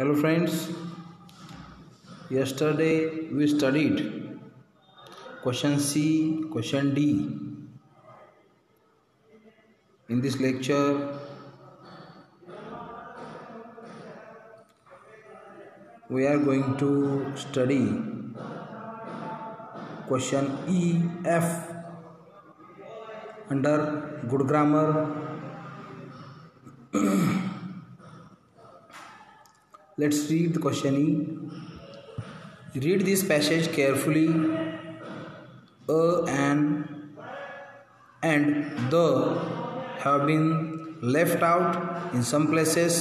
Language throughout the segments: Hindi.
hello friends. Yesterday we studied question c question d. In this lecture we are going to study question e f under good grammar let's read the question e read this passage carefully a and and the have been left out in some places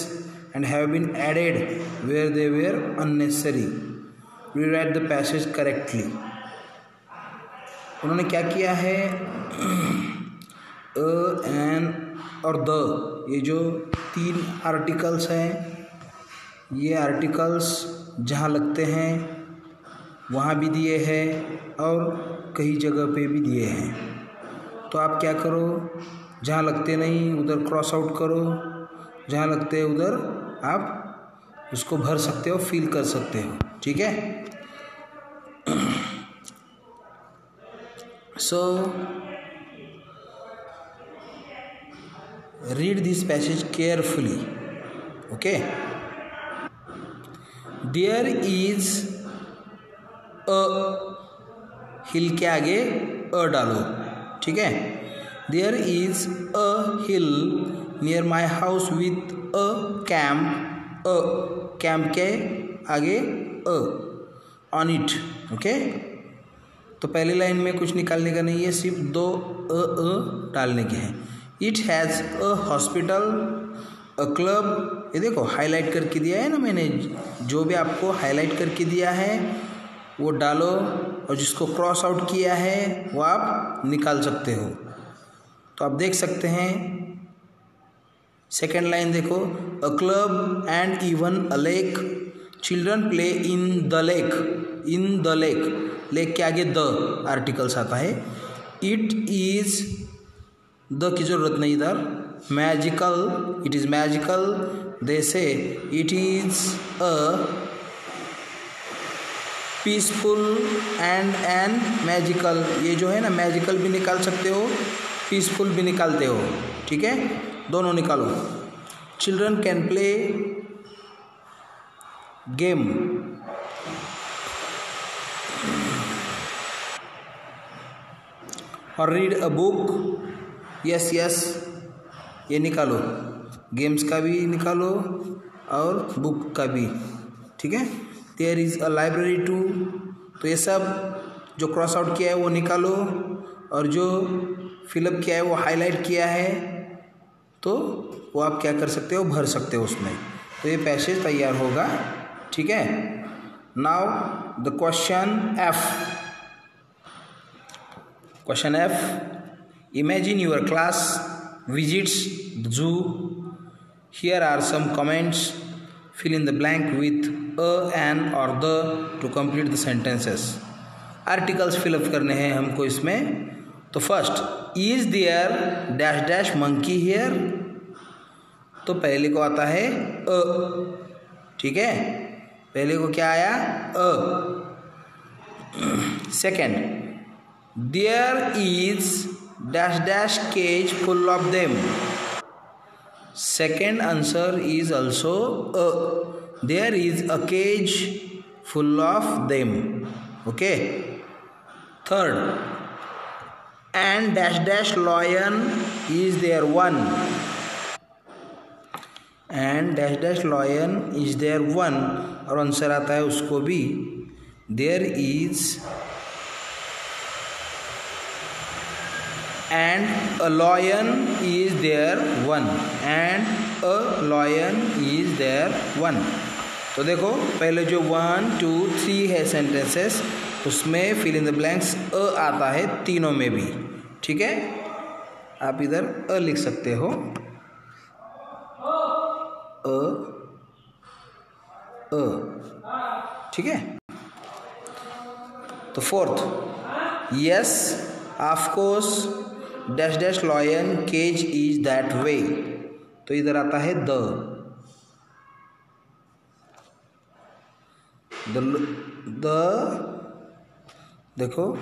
and have been added where they were unnecessary rewrite the passage correctly उन्होंने क्या किया है अ एन और द ये जो तीन आर्टिकल्स हैं ये आर्टिकल्स जहाँ लगते हैं, वहाँ भी दिए हैं और कई जगह पे भी दिए हैं। तो आप क्या करो, जहाँ लगते नहीं, उधर क्रॉस आउट करो, जहाँ लगते हैं, उधर आप उसको भर सकते हो फील कर सकते हो, ठीक है? So read this passage carefully okay there is a hill के आगे अ डालो, ठीक है? There is a hill near my house with a camp a camp के आगे अ ऑन इट ओके तो पहली लाइन में कुछ निकालने का नहीं है, सिर्फ़ दो अ अ डालने के हैं। It has a hospital club, ये देखो हाईलाइट करके दिया है ना मैंने। जो भी आपको हाईलाइट करके दिया है, वो डालो और जिसको क्रॉस आउट किया है, वो आप निकाल सकते हो। तो आप देख सकते हैं सेकेंड लाइन देखो a club and even a lake children play in the lake in the lake lake के आगे द आर्टिकल्स आता है। इट इज़ द की ज़रूरत नहीं इधर। Magical it is magical they say it is a peaceful and and magical ये जो है ना मैजिकल भी निकाल सकते हो पीसफुल भी निकालते हो, ठीक है? दोनों निकालो। चिल्ड्रन कैन प्ले गेम और read a book yes yes ये निकालो। गेम्स का भी निकालो और बुक का भी, ठीक है? There is a library too तो ये सब जो क्रॉस आउट किया है वो निकालो और जो फिलअप किया है वो हाईलाइट किया है। तो वो आप क्या कर सकते हो? भर सकते हो उसमें। तो ये पैसेज तैयार होगा, ठीक है? Now the question F question F imagine your class visits the zoo here are some comments fill in the blank with a, an or the to complete the sentences. Articles fill up करने हैं हमको इसमें। तो first is there dash dash monkey here तो पहले को आता है अ। ठीक है? पहले को क्या आया? अ। Second there is dash dash cage full of them second answer is also a there is a cage full of them okay third and dash dash lion is there one and dash dash lion is there one और आंसर आता है उसको भी there is and a lion is there one. And a lion is there one. तो देखो, पहले जो वन टू थ्री है सेंटेंसेस उसमें फिल इन द ब्लैंक्स अ आता है तीनों में भी। ठीक है? आप इधर अ लिख सकते हो। अ अ ठीक है? तो fourth yes of course dash dash lion cage is that way. तो इधर आता है द। द द, देखो।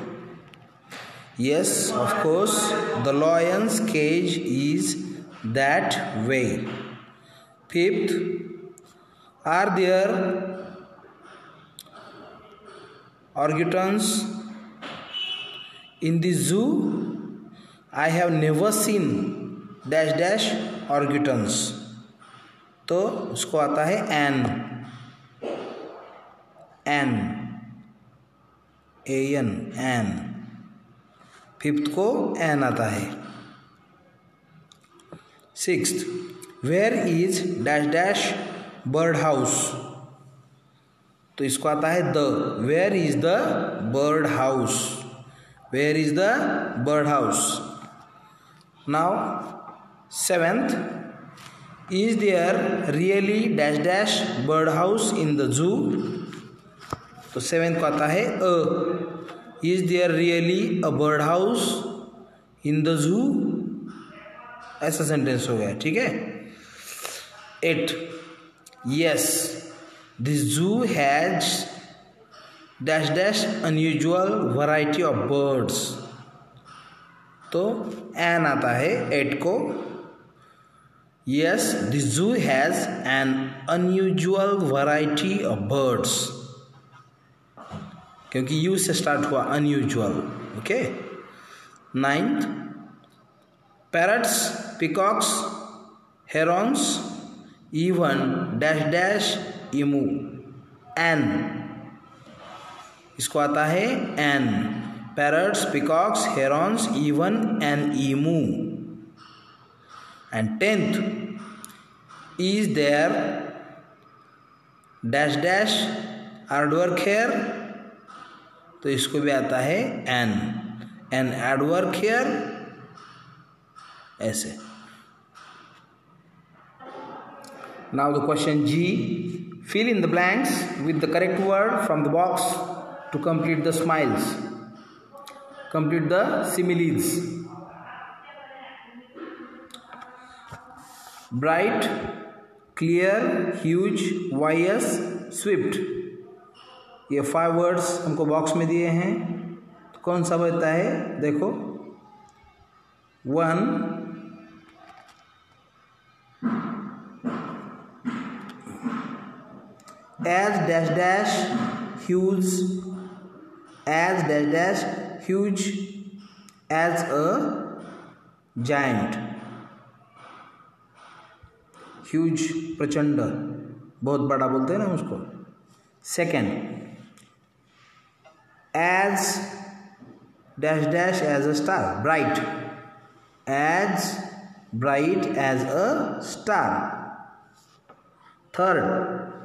Yes of course the lion's cage is that way fifth are there orgutans in the zoo? I have never seen dash dash orgutans तो उसको आता है an an an an fifth को एन आता है. Six where is dash dash bird house तो इसको आता है the where is the bird house where is the bird house now seventh is there really dash dash bird house in the zoo तो सेवेंथ को आता है अ। Is there really a bird house in the zoo ऐसा सेंटेंस हो गया, ठीक है? Eight yes this zoo has dash dash unusual variety of birds तो एन आता है एट को। Yes this zoo has an unusual variety of birds क्योंकि यू से स्टार्ट हुआ unusual okay ninth parrots peacocks herons even dash dash emu an इसको आता है an parrots peacocks herons even an emu and tenth is there dash dash hard work here तो इसको भी आता है एन एन एडवर्क हेयर ऐसे now the question ji fill in the blanks with the correct word from the box to complete the smiles complete the similes. Bright, clear, huge, wires, swift. ये फाइव वर्ड्स हमको बॉक्स में दिए हैं। तो कौन सा बचता है? देखो। One as dash dash huge as dash dash huge as a giant. Huge प्रचंड, बहुत बड़ा बोलते हैं ना उसको। Second as dash dash as a star bright as bright as a star third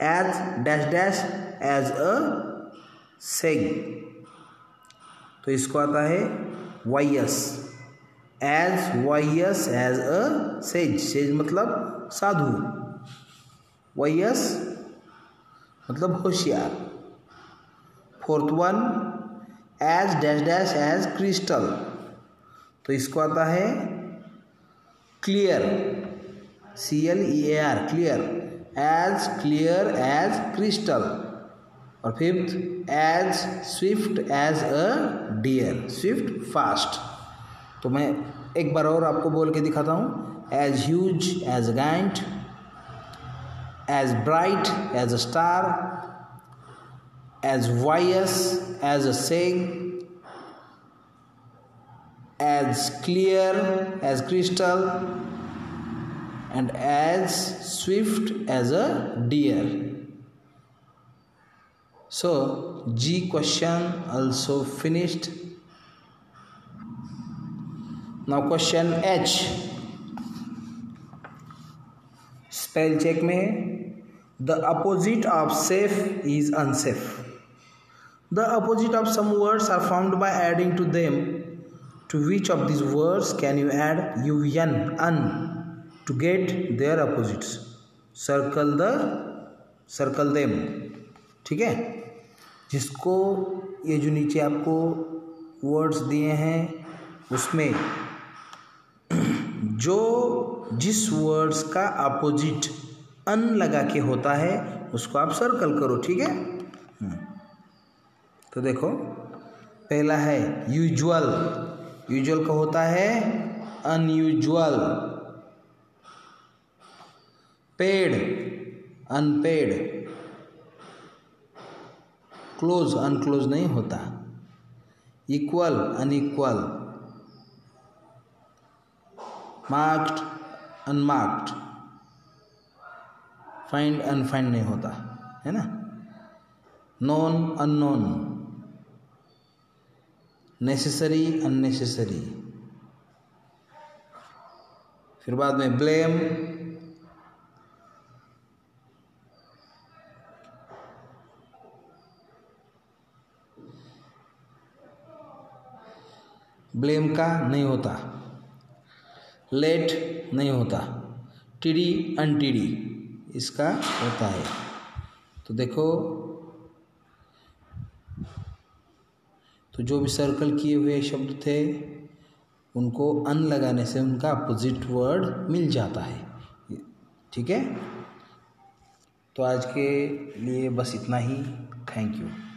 as dash dash as a seg तो इसको आता है wise as wise as a sage sage मतलब साधु। वाई एस मतलब होशियार। Fourth one as dash dash as crystal तो इसको आता है clear C L E A R clear as clear as crystal और fifth as swift as a deer swift fast तो मैं एक बार और आपको बोल के दिखाता हूँ. As huge as a giant as bright as a star as wise as a sage as clear as crystal and as swift as a deer. So G question also finished. Now question H. Spell check में the opposite of safe is unsafe. The opposite of some words are found by adding to them. To which of these words can you add un, un to get their opposites? Circle the circle them. ठीक है जिसको ये जो नीचे आपको वर्ड्स दिए हैं, उसमें जो जिस वर्ड्स का अपोजिट अन लगा के होता है, उसको आप सर्कल करो, ठीक है? हम्म। तो देखो, पहला है यूजुअल यूजुअल का होता है unusual paid unpaid close unclose नहीं होता। Equal unequal marked unmarked find unfind नहीं होता, है ना? नॉन अननोन नेसेसरी अननेसेसरी फिर बाद में ब्लेम ब्लेम का नहीं होता। लेट नहीं होता। टीडी अनटीडी इसका होता है। तो देखो तो जो भी सर्कल किए हुए शब्द थे, उनको अन लगाने से उनका अपोजिट वर्ड मिल जाता है। ठीक है? तो आज के लिए बस इतना ही। Thank you